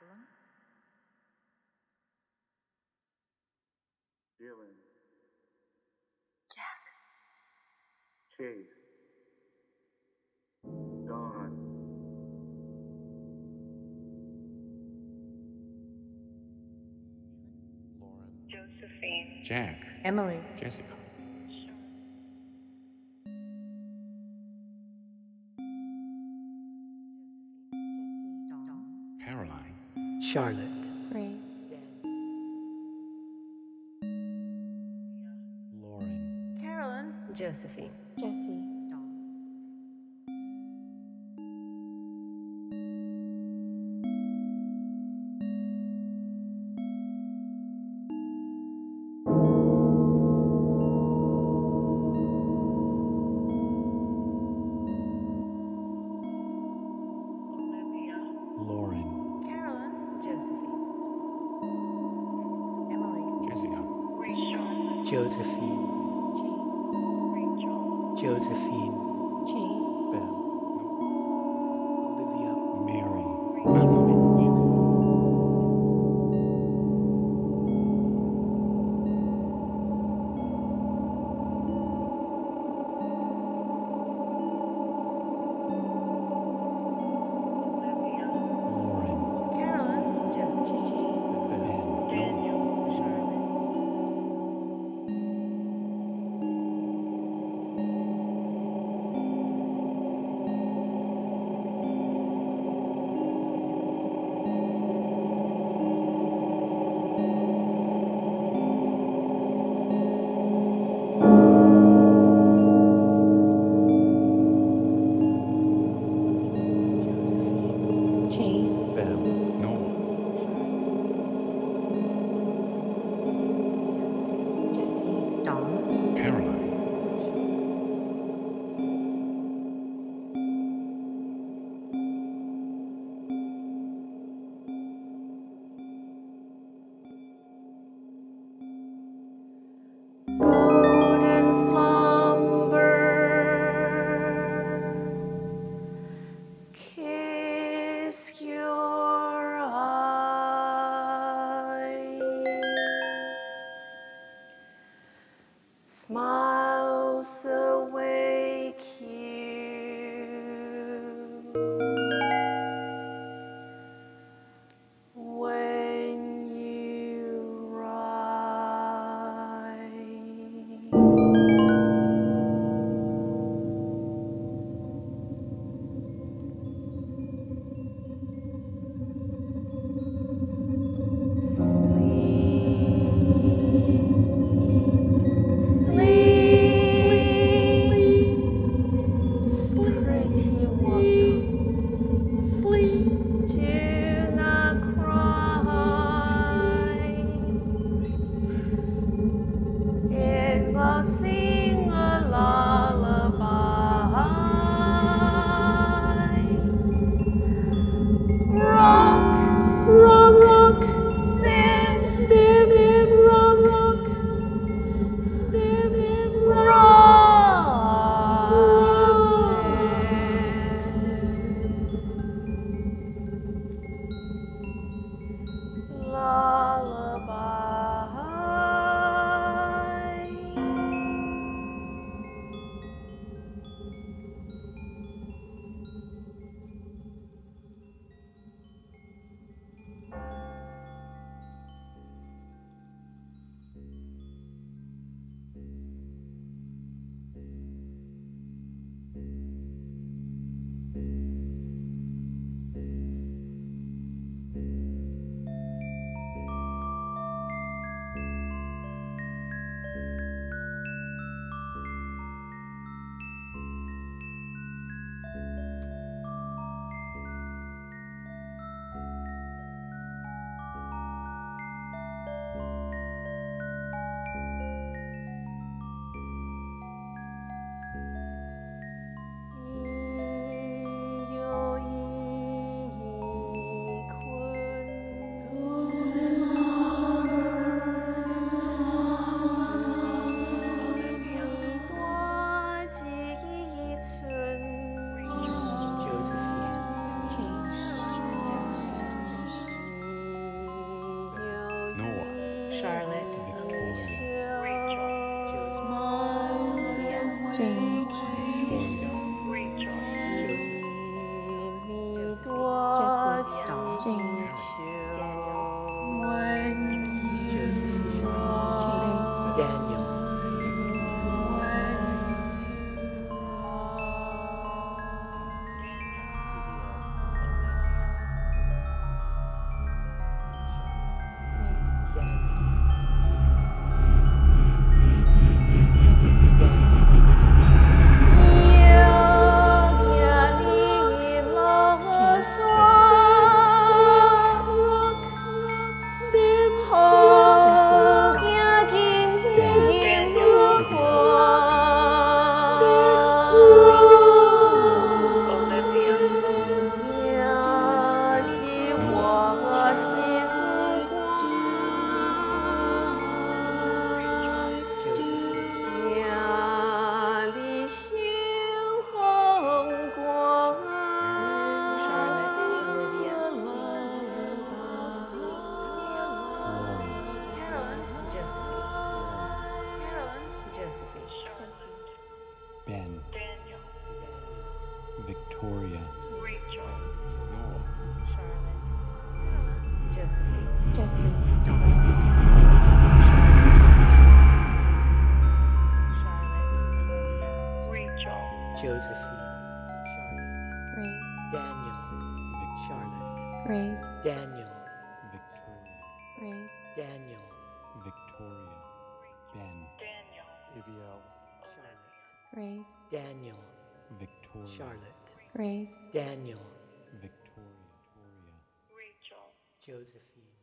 Jacqueline, Dylan, Jack, Chase, Dawn, Lauren, Josephine, Jack, Emilie, Jessica, Caroline, Charlotte, Ray, Lauren, Carolyn, Josephine, Jesse, Josephine, Josephine, so Charlotte. Jesse. Josephine. Charlotte. Ray. Daniel. Charlotte. Ray. Daniel. Victoria. Ray. Daniel. Victoria. Ben. Daniel. Charlotte. Ray. Daniel. Victoria. Charlotte. Ray. Daniel. Josephine.